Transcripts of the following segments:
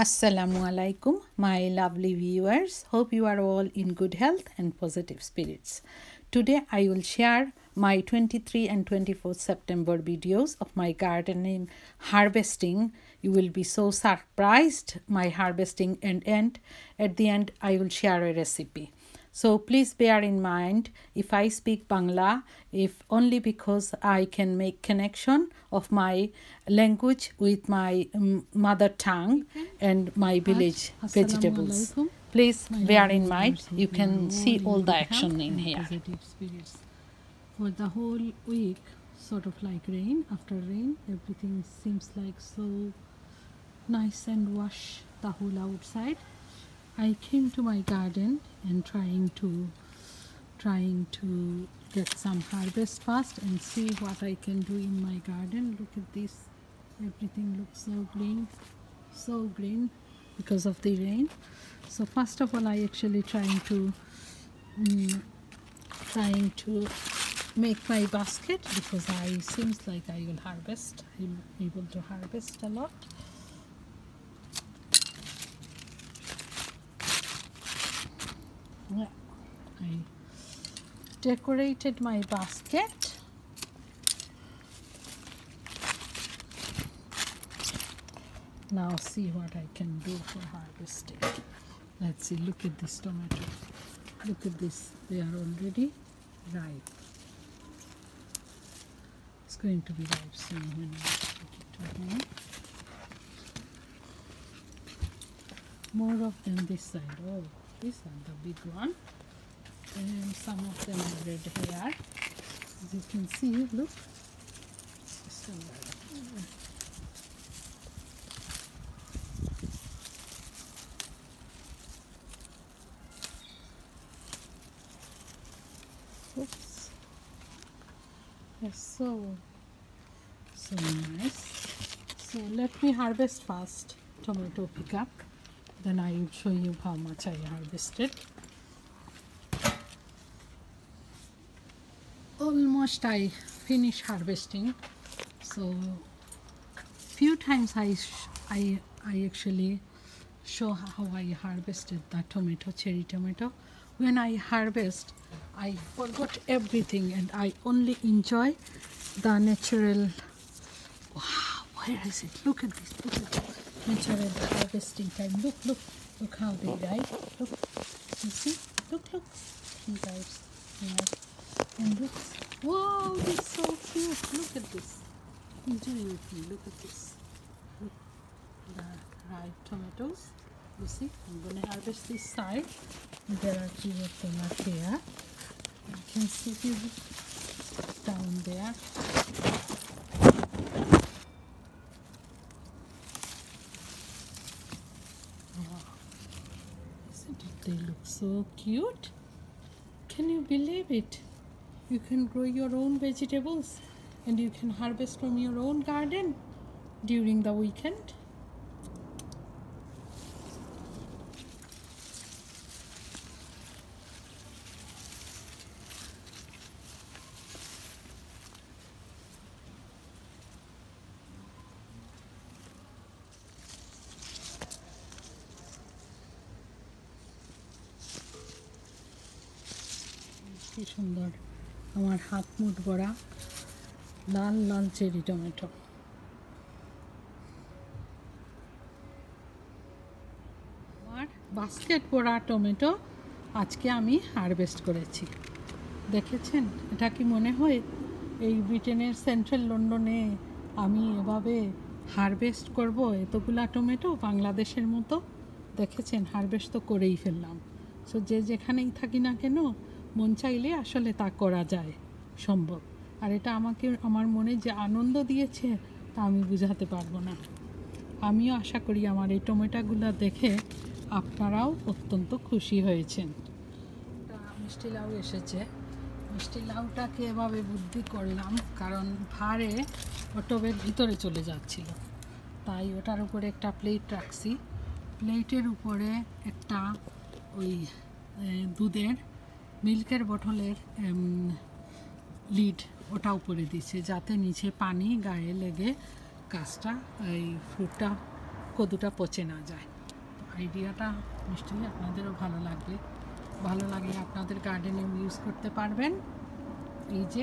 Assalamu alaikum, my lovely viewers. Hope you are all in good health and positive spirits. Today I will share my 23 and 24 September videos of my gardening harvesting. You will be so surprised my harvesting and end. At the end I will share a recipe. So please bear in mind if I speak Bangla, if only because I can make connection of my language with my um, mother tongue and my village vegetables. Please bear in mind you can see all the action in here. For the whole week, sort of like rain. After rain, everything seems like so nice and wash the whole outside. I came to my garden and trying to trying to get some harvest fast and see what I can do in my garden. Look at this. Everything looks so green, so green because of the rain. So first of all, I actually trying to mm, trying to make my basket because I seems like I will harvest. I'm able to harvest a lot. I decorated my basket. Now see what I can do for harvesting. Let's see, look at this tomato. Look at this, they are already ripe. It's going to be ripe soon when I put it home. More of them this side. Oh, these are the big one. And some of them are red here. As you can see, look. Oops. They're so, so nice. So let me harvest fast tomato pickup. Then I will show you how much I harvested. Almost I finish harvesting. So few times I I I actually show how I harvested the tomato, cherry tomato. When I harvest, I forgot everything and I only enjoy the natural. Wow, where is it? Look at this. Look at this. Natural harvesting time. Look, look, look how they died. Look, you see? Look, look. Three types. Yeah. And look. Whoa, is so cute. Look at this. Enjoy with me. Look at this. Look, the ripe tomatoes. You see, I'm going to harvest this side. There are few of them are here. You can see down there. Wow. Isn't it? They look so cute. Can you believe it? You can grow your own vegetables and you can harvest from your own garden during the weekend. কি সুন্দর। আমার হাত মুঠ ভরা লাল লাল cherry tomato. আমার basket ভরা টমেটো আজকে আমি হারভেস্ট করেছি। দেখেছেন? এটা কি মনে হয়? এই ব্রিটেনের সেন্ট্রাল লন্ডনে আমি এভাবে হারভেস্ট করব এতগুলা টমেটো বাংলাদেশের মতো? দেখেছেন? হারভেস্ট তো করেই ফেললাম। সো যে যেখানেই থাকি না কেন মন চাইলে আসলে তা করা যায়, সম্ভব। আর এটা আমাকে, আমার মনে যে আনন্দ দিয়েছে, তা আমি বুঝাতে পারব না। আমিও আশা করি আমার এই টমেটোগুলো দেখে আপনারাও অত্যন্ত খুশি হয়েছেন। মিষ্টি লাউ এসেছে। মিষ্টি লাউটাকে এভাবে বুদ্ধি করলাম, কারণ ভারে অটোবের ভিতরে চলে যাচ্ছিল। তাই ওটার উপরে একটা প্লেট রাখছি। প্লেটের উপরে একটা ওই দুধের মিল্কের বোতলের লিড ওটা উপরে দিচ্ছে, যাতে নিচে পানি গায়ে লেগে গাছটা এই ফ্রুটটা কদুটা পচে না যায়। আইডিয়াটা নিশ্চয়ই আপনাদেরও ভালো লাগবে। ভালো লাগলে আপনাদের গার্ডেনে ইউজ করতে পারবেন। এই যে,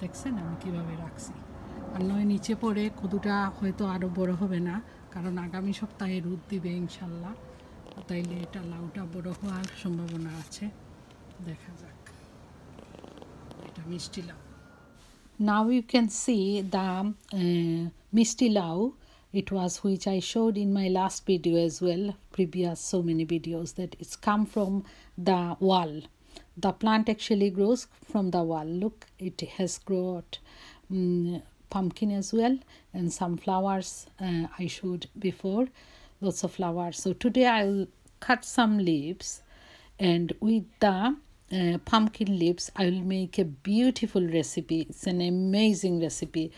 দেখছেন আমি কীভাবে রাখছি। আর নয়, নিচে পড়ে কদুটা হয়তো আরও বড় হবে না, কারণ আগামী সপ্তাহে রোদ দিবে ইনশাল্লাহ। তাইলে এটা লাউটা বড় হওয়ার সম্ভাবনা আছে। দেখা যাক এটা মিষ্টি লাউ Now you can see the uh, Misty Lau. It was which I showed in my last video as well, previous so many videos that it's come from the wall. The plant actually grows from the wall. Look, it has grown um, pumpkin as well and some flowers uh, I showed before, lots of flowers. So today I will cut some leaves and with the uh, pumpkin leaves i will make a beautiful recipe. It's an amazing recipe.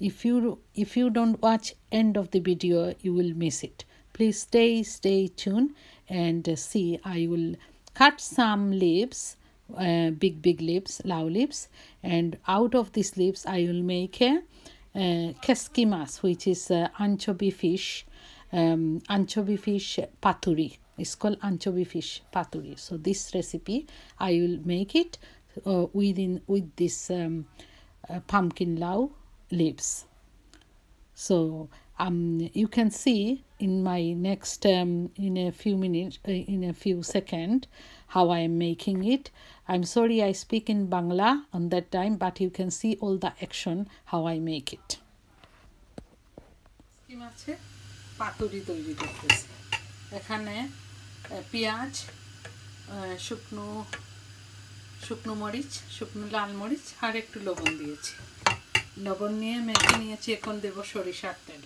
If you if you don't watch end of the video you will miss it. Please stay stay tuned and uh, see. I will cut some leaves uh, big big leaves low leaves. And out of these leaves i will make a uh, keskimas which is uh, anchovy fish um, anchovy fish paturi it's called anchovy fish paturi so this recipe i will make it uh, within with this um, uh, pumpkin lau leaves so um, you can see in my next um, in a few minutes uh, in a few second how i am making it i'm sorry i speak in bangla on that time but you can see all the action how i make it scheme আছে পাতুরি তৈরি করতেছি এখানে আহ, পেঁয়াজ শুকনো শুকনো মরিচ শুকনো লাল মরিচ আর একটু লবণ দিয়েছি। লবণ নিয়ে মেখে নিয়েছি এখন দেব সরিষার তেল।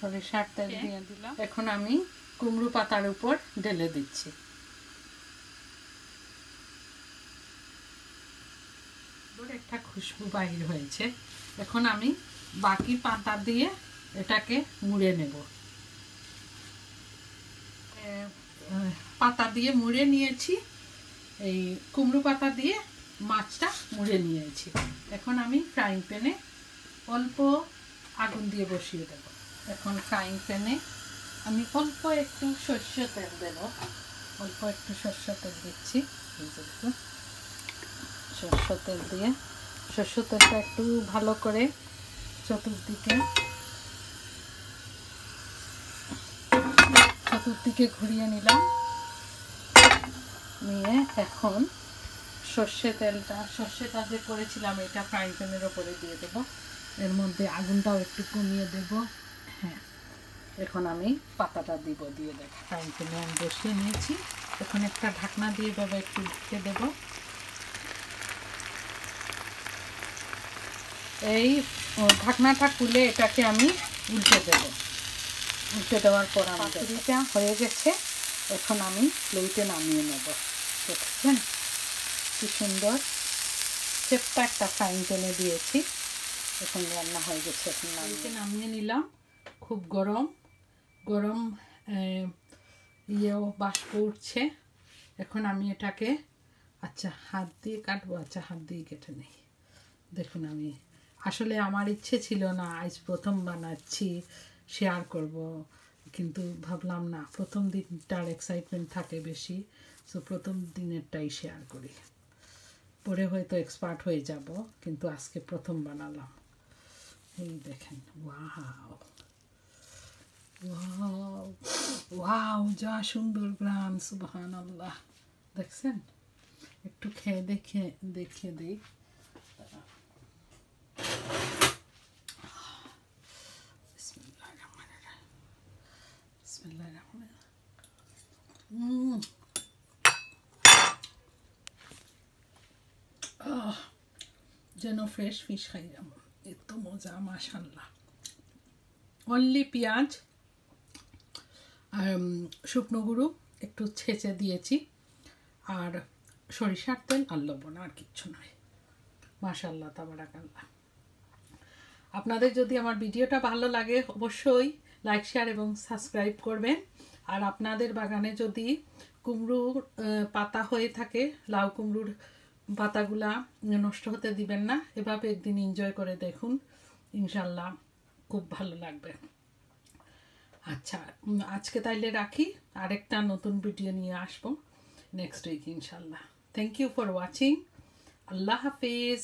সরিষার তেল দিয়ে দিলাম। এখন আমি কুমড়ো পাতার উপর ঢেলে দিচ্ছি। একটা খুশবু বাহির হয়েছে। এখন আমি বাকি পাতা দিয়ে এটাকে মুড়ে নেব। পাতা দিয়ে মুড়ে নিয়েছি। এই কুমড়ো পাতা দিয়ে মাছটা মুড়ে নিয়েছি। এখন আমি ফ্রাইং প্যানে অল্প আগুন দিয়ে বসিয়ে দেব। এখন ফ্রাইং প্যানে আমি অল্প একটু সর্ষে তেল দেব। অল্প একটু সর্ষে তেল দিচ্ছি। সর্ষে তেল দিয়ে সর্ষে তেলটা একটু ভালো করে চতুর্দিকে চতুর্দিকে ঘুরিয়ে নিলাম। নিয়ে এখন সর্ষে তেলটা সর্ষেটা যে করেছিলাম এটা ফ্রাইং প্যানের ওপরে দিয়ে দেব। এর মধ্যে আগুনটাও একটু কমিয়ে দেব। হ্যাঁ এখন আমি পাতাটা দিব দিয়ে দেব। ফ্রাইং প্যানে আমি বসিয়ে নিয়েছি। এখন একটা ঢাকনা দিয়ে দেবো একটু ঢেকে দেবো। এই ঢাকনাটা খুলে এটাকে আমি উল্টে দেব। উল্টে দেওয়ার পর আমার হয়ে গেছে। এখন আমি প্লেটে নামিয়ে নেব। দেখছেন কি সুন্দর। চেপটা একটা ফ্রাইং প্যানে দিয়েছি। এখন রান্না হয়ে গেছে, এখন নামিয়ে নামিয়ে নিলাম। খুব গরম। গরম ইয়েও বাষ্প উঠছে। এখন আমি এটাকে আচ্ছা হাত দিয়ে কাটবো আচ্ছা হাত দিয়ে কেটে নেই। দেখুন আমি, আসলে আমার ইচ্ছে ছিল না, আজ প্রথম বানাচ্ছি শেয়ার করব, কিন্তু ভাবলাম না, প্রথম দিনটার এক্সাইটমেন্ট থাকে বেশি। সো প্রথম দিনেরটাই শেয়ার করি। পরে হয়তো এক্সপার্ট হয়ে যাব, কিন্তু আজকে প্রথম বানালাম। এই দেখেন, ওয়াও। ওয়াও ওয়াও, যা সুন্দর গ্রাম সুবহান আল্লাহ দেখছেন? একটু খেয়ে দেখে দেখে দিই। রহমানির যেন ফ্রেশ ফিশ খাইলাম এত মজা মাশাল্লাহ অনলি পেঁয়াজ আর শুকনো গুঁড়ো, একটু ছেঁচে দিয়েছি। আর সরিষার তেল আর লবণ, আর কিচ্ছু নয়। মাশাল্লাহ তাবারাকাল্লাহ। আপনাদের যদি আমার ভিডিওটা ভালো লাগে, অবশ্যই লাইক শেয়ার এবং সাবস্ক্রাইব করবেন। আর আপনাদের বাগানে যদি কুমড়োর পাতা হয়ে থাকে, লাউ কুমড়োর পাতাগুলা নষ্ট হতে দিবেন না। এভাবে একদিন এনজয় করে দেখুন। ইনশাল্লাহ খুব ভালো লাগবে। আচ্ছা আজকে তাইলে রাখি। আরেকটা নতুন ভিডিও নিয়ে আসব নেক্সট উইক ইনশাল্লাহ থ্যাংক ইউ ফর ওয়াচিং আল্লাহ হাফিজ।